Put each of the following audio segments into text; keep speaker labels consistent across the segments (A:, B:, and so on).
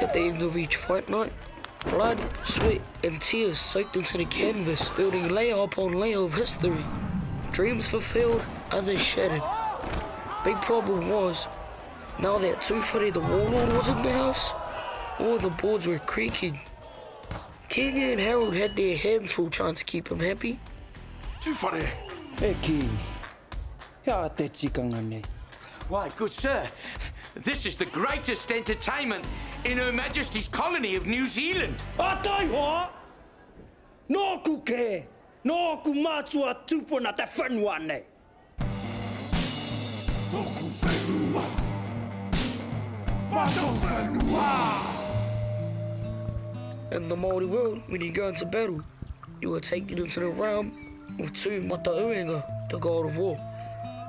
A: bit of chaos at the end of each fight night. Blood, sweat, and tears soaked into the canvas, building layer upon layer of history. Dreams fulfilled, others shattered. Big problem was, now that Tufare the Warlord was in the house, all the boards were creaking. King and Harold had their hands full trying to keep him happy.
B: Tufare!
C: E ki, hea te tikanga nei.
D: Why, good sir, this is the greatest entertainment in Her Majesty's colony of New Zealand.
C: A tai hoa! Nō ku ke, nō ku mātua tupuna te whenua nei.
B: Tōku whenua! Mato whenua!
A: In the Māori world, when you go into battle, you are taken into the realm of Tu Matauenga, the god of war.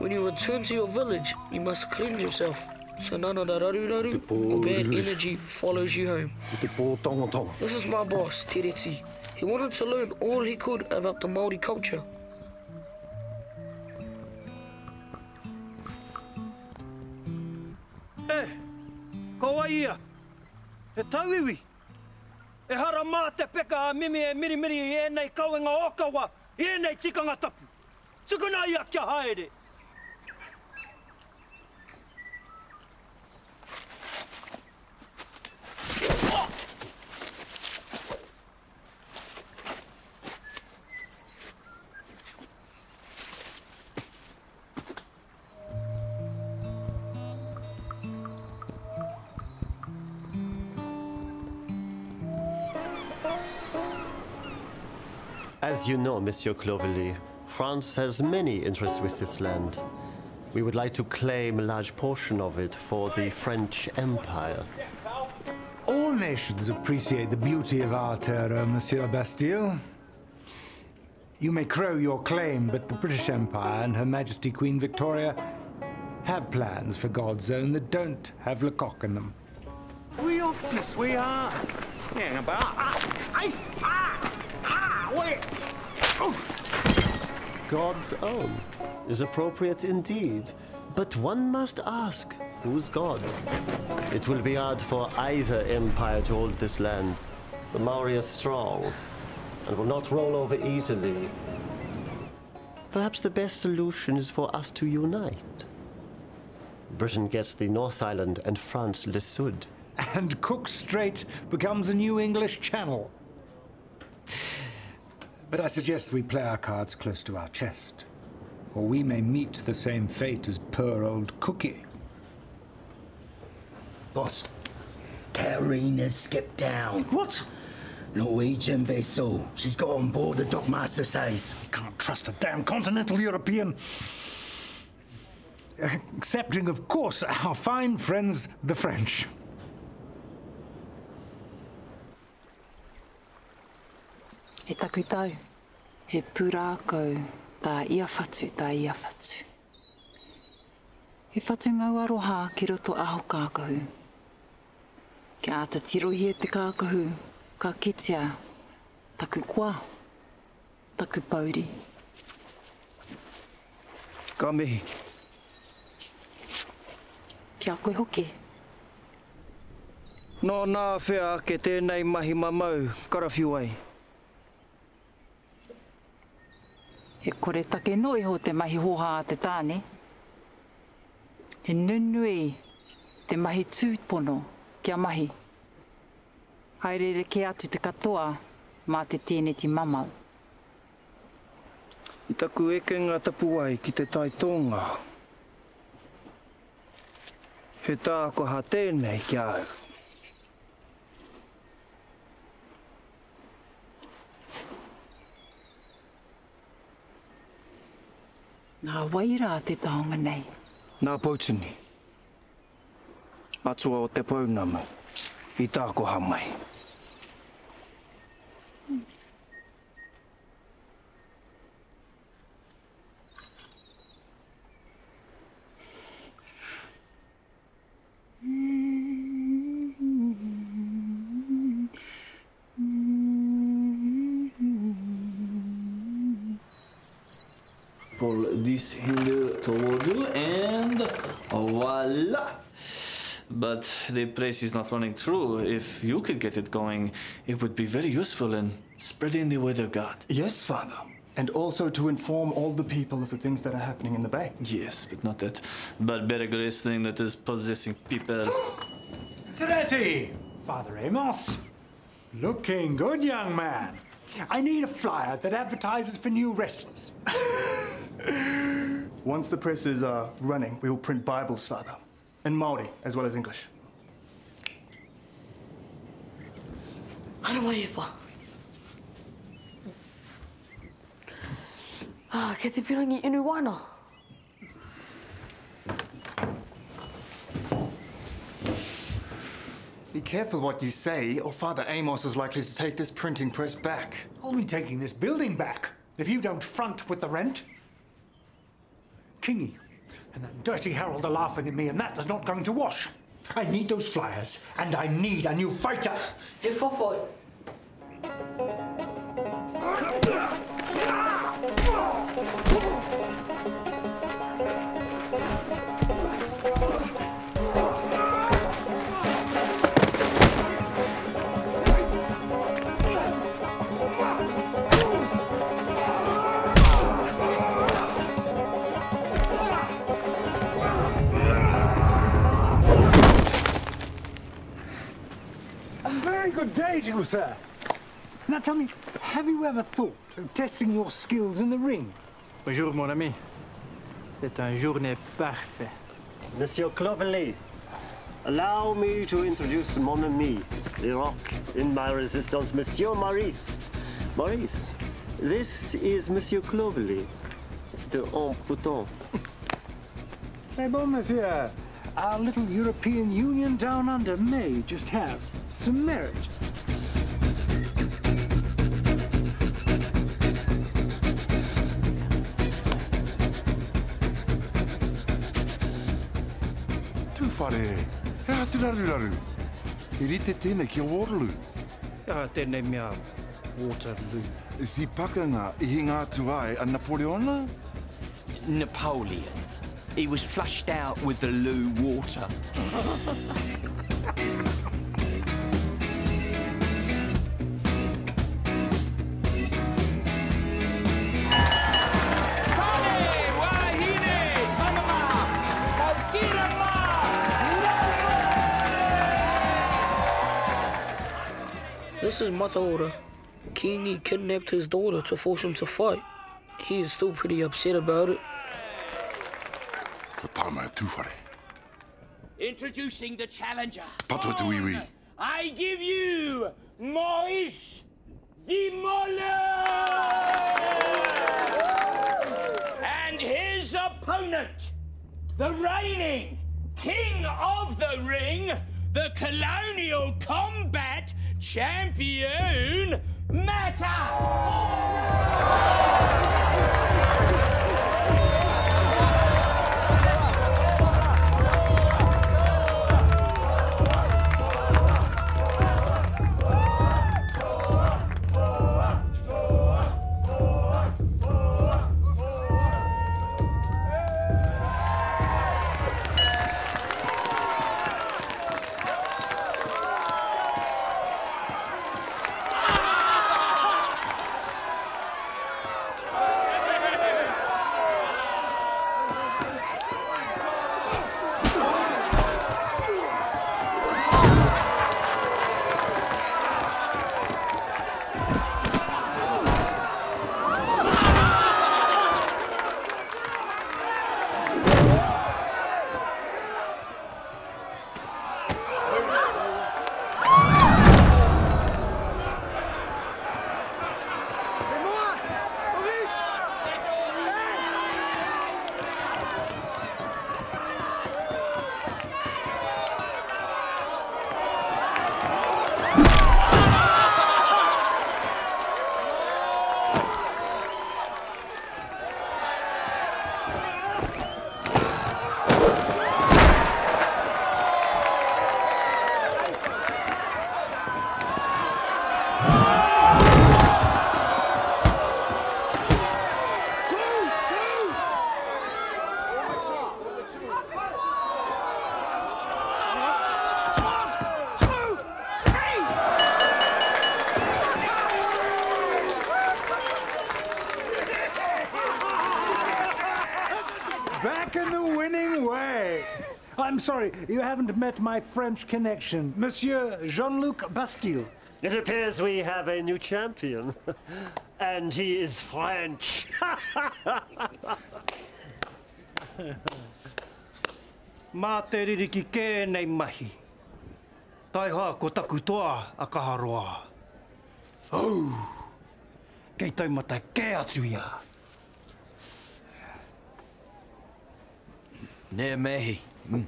A: When you return to your village, you must cleanse yourself, so none of the raruraru or bad energy follows you home.
E: Te pō tonga tonga.
A: This is my boss, Tereti. He wanted to learn all he could about the Māori culture.
C: E, kaua ia, e tauiwi. E hara mā te peka a mimi e miri miri i ēnei kauenga okawa, i ēnei tikanga tapu. Tukuna ia kia haere.
F: As you know, Monsieur Clovelly, France has many interests with this land. We would like to claim a large portion of it for the French Empire.
G: All nations appreciate the beauty of our terror, Monsieur Bastille. You may crow your claim, but the British Empire and Her Majesty Queen Victoria have plans for God's own that don't have Lecoq in them.
D: We off this, we are. Hang about. Ah, ay, ah, ah, wait.
F: God's own is appropriate indeed, but one must ask, who's God? It will be hard for either empire to hold this land. The Maori are strong and will not roll over easily. Perhaps the best solution is for us to unite. Britain gets the North Island and France Le Sud.
G: And Cook Strait becomes a new English channel. But I suggest we play our cards close to our chest, or we may meet the same fate as poor old Cookie.
H: Boss, Karina's skipped down.
G: What?
H: Norwegian vessel. She's got on board, the dockmaster says.
G: Can't trust a damn continental European. Excepting, of course, our fine friends, the French.
I: E taku tau, he pura kau tā ia whatu tā ia whatu. He whatu ngau aroha ki roto aho kākahu. Ki āta tirohi e te kākahu, ka kitia, taku kwa, taku pauri.
C: Ka mihi.
I: Ki a koe hoki.
C: Nō nā whea ke tēnei mahi mamau, karawhiu ai.
I: He kore take noi ho te mahi hoha a te tāne. He nunui te mahi tūpono kia mahi. Haerere ke atu te katoa mā te tēne ti mamau.
C: I taku ekenga tapu ai ki te tai tōnga. He tā ko ha tēnei ki au.
I: Ngā waira te taonga nei.
C: Nā pautini. Atua o te paunama. I tāko hamai. mai.
J: Pull this hinder toward you and voila!
E: But the press is not running through. If you could get it going, it would be very useful in spreading the word of God.
J: Yes, Father. And also to inform all the people of the things that are happening in the bay.
E: Yes, but not that barbarous thing that is possessing people.
G: Toretti! Father Amos. Looking good, young man. I need a flyer that advertises for new wrestlers.
J: Once the press is uh, running, we will print Bibles, Father. In Maori, as well as English.
A: Hana mai pa. Ah, ke te pirangi inu wana.
J: Be careful what you say, or Father Amos is likely to take this printing press back.
G: I'll be taking this building back if you don't front with the rent. Kingy and that dirty Harold are laughing at me, and that is not going to wash. I need those flyers, and I need a new fighter.
A: Fofo.
G: A sir. Now tell me, have you ever thought of testing your skills in the ring?
K: Bonjour, mon ami. C'est un journée parfait.
F: Monsieur Clovelly, allow me to introduce mon ami, the rock in my resistance, Monsieur Maurice. Maurice, this is Monsieur Clovelly. C'est un bouton.
G: Très bon, monsieur. Our little European Union down under may just have some merit.
B: Whare, he atu raru raru. I rite tēnei ki a Waterloo.
C: Ia tēnei mea Waterloo.
B: Si pakanga i hinga atu ai a Napoleona?
D: Napoleon. He was flushed out with the loo water.
A: This is Mataora. Kingi kidnapped his daughter to force him to fight. He is still pretty upset about it.
B: Ko tāma tūwhare.
D: Introducing the challenger.
B: Pato.
D: I give you Maurice the Mauler! And his opponent, the reigning King of the Ring, the Colonial Combat Champion,
G: Back I'm sorry, you haven't met my French connection, Monsieur Jean-Luc Bastille.
F: It appears we have a new champion. and he is French.
C: Mā te ririki kēnei mahi. Tai hā ko taku toa a kaharoa. Au! Kei taumata kē atu ia.
D: Nē mehi. Mm.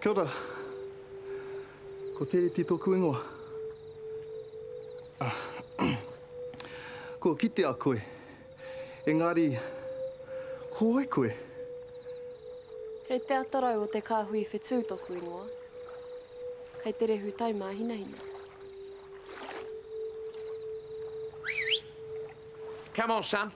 J: Kia ora. Ko tere te tōku ingoa. Ah, ko kite a koe. Engari, ko ai koe.
L: Hei te atarau o te kāhui whetū tōku ingoa. Kei te rehu taima hina hina.
D: Come on, son.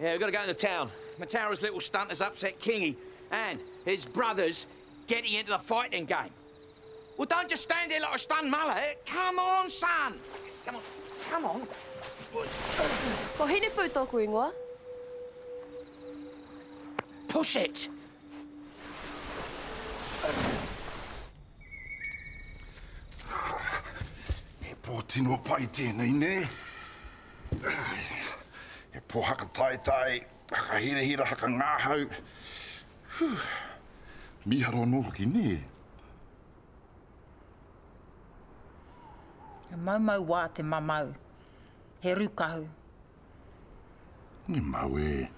D: Yeah, we've got to go into town. Matara's little stunt has upset Kingy and his brothers getting into the fighting game. Well, don't just stand there like a stunned mullet. Come on, son. Come on. Come on.
L: Ko hine pū tōku ingoa.
D: Push it.
B: Pō tino pai tēnei, ne? He pō haka tai tai, haka hira hira, haka ngāhau. Miharo no hoki, ne?
M: E maumau wā te mamau. He rukahu.
B: Ni mau e.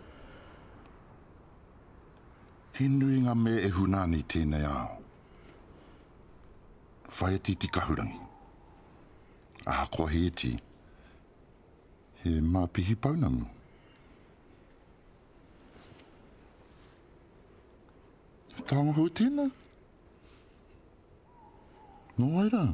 B: He nui ngā me e hunani tēnei ao. Whai e titi kahurangi a ko he iti. He mā pihi paunamu. He tāngu hau tēnā. Nō no
M: aira.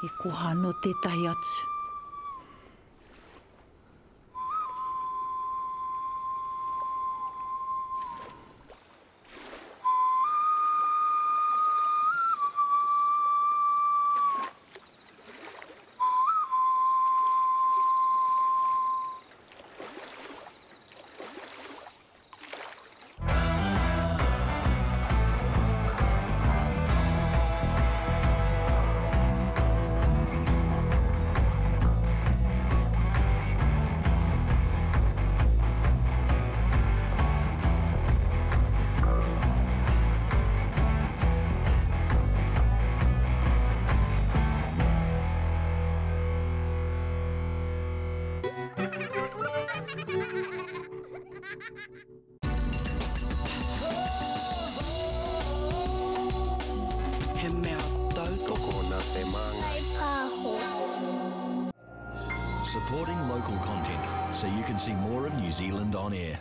M: E kohano tētahi atu.
N: So you can see more of New Zealand on air.